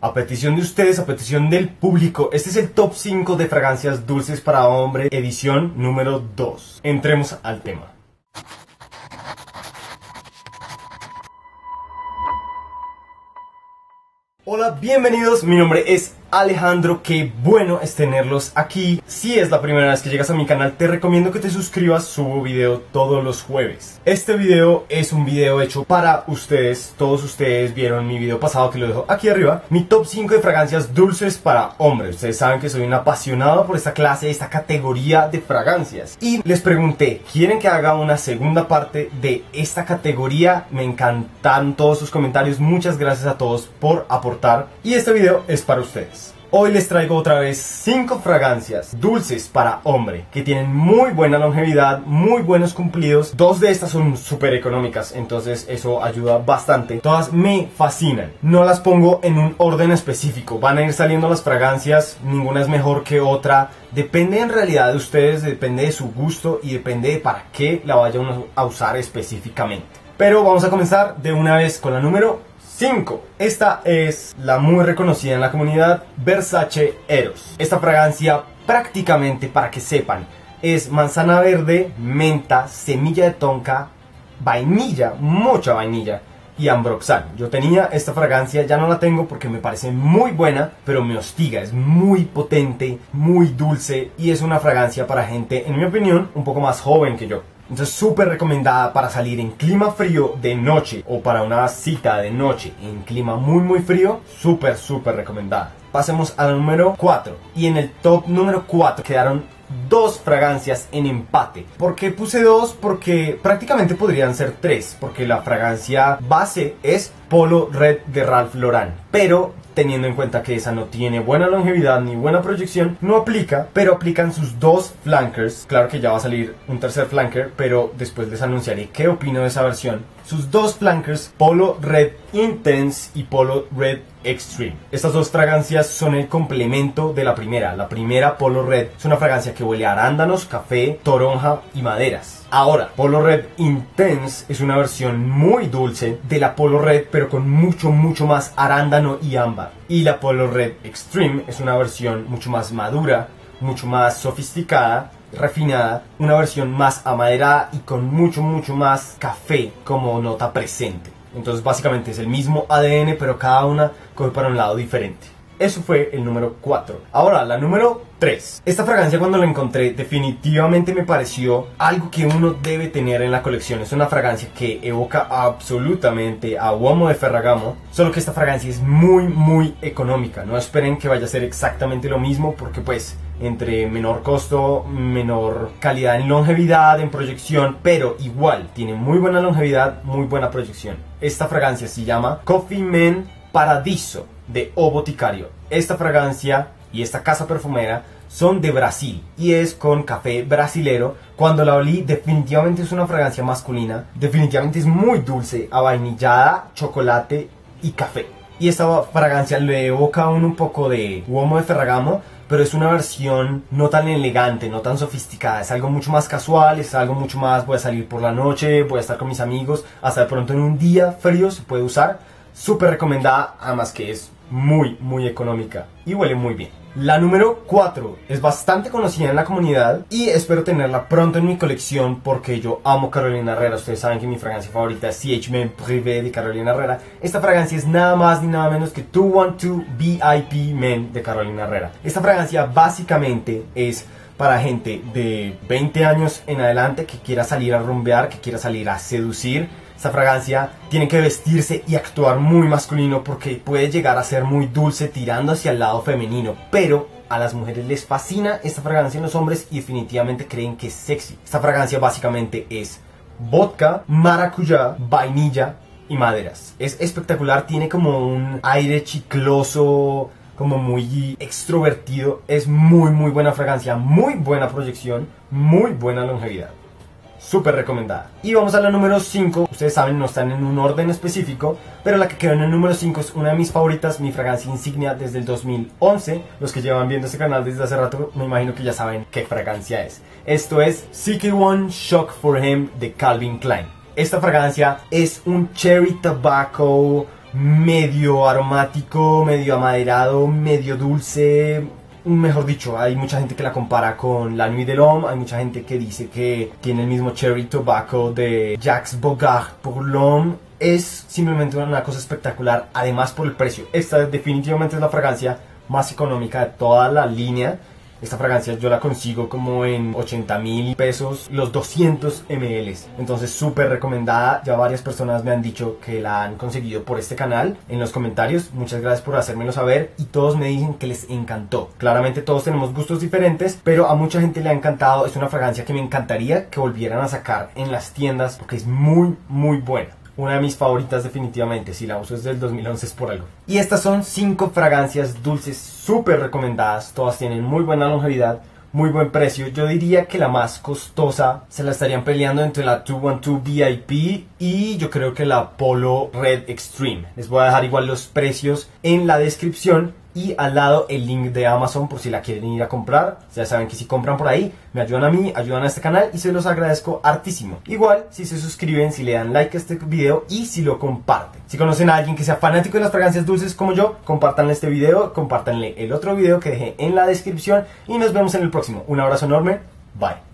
A petición de ustedes, a petición del público, este es el top 5 de fragancias dulces para hombre, edición número 2. Entremos al tema. Hola, bienvenidos, mi nombre es Alejandro, qué bueno es tenerlos aquí. Si es la primera vez que llegas a mi canal, te recomiendo que te suscribas, subo video todos los jueves. Este video es un video hecho para ustedes, todos ustedes vieron mi video pasado que lo dejo aquí arriba, mi top 5 de fragancias dulces para hombres. Ustedes saben que soy un apasionado por esta clase, esta categoría de fragancias. Y les pregunté, ¿quieren que haga una segunda parte de esta categoría? Me encantan todos sus comentarios, muchas gracias a todos por aportar. Y este video es para ustedes. Hoy les traigo otra vez 5 fragancias dulces para hombre que tienen muy buena longevidad, muy buenos cumplidos. Dos de estas son súper económicas, entonces eso ayuda bastante. Todas me fascinan. No las pongo en un orden específico, van a ir saliendo las fragancias, ninguna es mejor que otra. Depende en realidad de ustedes, depende de su gusto y depende de para qué la vayan a usar específicamente. Pero vamos a comenzar de una vez con la número 5. Esta es la muy reconocida en la comunidad Versace Eros. Esta fragancia prácticamente, para que sepan, es manzana verde, menta, semilla de tonka, vainilla, mucha vainilla y ambroxal. Yo tenía esta fragancia, ya no la tengo porque me parece muy buena, pero me hostiga, es muy potente, muy dulce y es una fragancia para gente, en mi opinión, un poco más joven que yo. Entonces súper recomendada para salir en clima frío de noche o para una cita de noche en clima muy muy frío, súper súper recomendada. Pasemos al número 4 y en el top número 4 quedaron dos fragancias en empate. ¿Por qué puse dos? Porque prácticamente podrían ser tres, porque la fragancia base es Polo Red de Ralph Lauren, pero teniendo en cuenta que esa no tiene buena longevidad ni buena proyección, no aplica, pero aplican sus dos flankers. Claro que ya va a salir un tercer flanker, pero después les anunciaré qué opino de esa versión. Sus dos flankers, Polo Red Intense y Polo Red Extreme. Estas dos fragancias son el complemento de la primera. La primera, Polo Red, es una fragancia que huele arándanos, café, toronja y maderas. Ahora, Polo Red Intense es una versión muy dulce de la Polo Red, pero con mucho, mucho más arándano y ámbar. Y la Polo Red Extreme es una versión mucho más madura, mucho más sofisticada, refinada, una versión más amaderada y con mucho, mucho más café como nota presente. Entonces básicamente es el mismo ADN, pero cada una coge para un lado diferente. Eso fue el número 4. Ahora, la número 3. Esta fragancia cuando la encontré definitivamente me pareció algo que uno debe tener en la colección. Es una fragancia que evoca absolutamente a Uomo de Ferragamo, solo que esta fragancia es muy muy económica. No esperen que vaya a ser exactamente lo mismo porque pues entre menor costo, menor calidad en longevidad, en proyección, pero igual tiene muy buena longevidad, muy buena proyección. Esta fragancia se llama Coffee Men Paradiso de O Boticario. Esta fragancia y esta casa perfumera son de Brasil y es con café brasilero. Cuando la olí, definitivamente es una fragancia masculina. Definitivamente es muy dulce, avainillada, chocolate y café. Y esta fragancia le evoca a un poco de Uomo de Ferragamo, pero es una versión no tan elegante, no tan sofisticada. Es algo mucho más casual, es algo mucho más voy a salir por la noche, voy a estar con mis amigos. Hasta de pronto en un día frío se puede usar. Súper recomendada, además que es muy, muy económica y huele muy bien. La número 4 es bastante conocida en la comunidad y espero tenerla pronto en mi colección porque yo amo Carolina Herrera. Ustedes saben que mi fragancia favorita es CH Men Privé de Carolina Herrera. Esta fragancia es nada más ni nada menos que 212 VIP Men de Carolina Herrera. Esta fragancia básicamente es para gente de 20 años en adelante que quiera salir a rumbear, que quiera salir a seducir esta fragancia tiene que vestirse y actuar muy masculino porque puede llegar a ser muy dulce tirando hacia el lado femenino, pero a las mujeres les fascina esta fragancia en los hombres y definitivamente creen que es sexy. Esta fragancia básicamente es vodka, maracuyá, vainilla y maderas. Es espectacular, tiene como un aire chicloso, como muy extrovertido. Es muy muy buena fragancia, muy buena proyección, muy buena longevidad súper recomendada. Y vamos a la número 5. Ustedes saben, no están en un orden específico, pero la que quedó en el número 5 es una de mis favoritas, mi fragancia insignia desde el 2011. Los que llevan viendo este canal desde hace rato, me imagino que ya saben qué fragancia es. Esto es CK1 Shock for Him de Calvin Klein. Esta fragancia es un cherry tobacco medio aromático, medio amaderado, medio dulce, mejor dicho, hay mucha gente que la compara con la Nuit de l'Homme, hay mucha gente que dice que tiene el mismo cherry tobacco de Jacques Bogart pour l'Homme. Es simplemente una cosa espectacular, además por el precio. Esta definitivamente es la fragancia más económica de toda la línea esta fragancia yo la consigo como en 80 mil pesos los 200 ml. Entonces súper recomendada. Ya varias personas me han dicho que la han conseguido por este canal en los comentarios. Muchas gracias por hacérmelo saber y todos me dicen que les encantó. Claramente todos tenemos gustos diferentes, pero a mucha gente le ha encantado. Es una fragancia que me encantaría que volvieran a sacar en las tiendas porque es muy muy buena una de mis favoritas definitivamente, si la uso desde el 2011 es por algo. Y estas son 5 fragancias dulces súper recomendadas, todas tienen muy buena longevidad, muy buen precio. Yo diría que la más costosa se la estarían peleando entre la 212 VIP y yo creo que la Polo Red Extreme. Les voy a dejar igual los precios en la descripción y al lado el link de Amazon por si la quieren ir a comprar. Ya saben que si compran por ahí me ayudan a mí, ayudan a este canal y se los agradezco hartísimo. Igual si se suscriben, si le dan like a este video y si lo comparten. Si conocen a alguien que sea fanático de las fragancias dulces como yo, compartanle este video, compártanle el otro video que dejé en la descripción y nos vemos en el próximo. Un abrazo enorme, bye.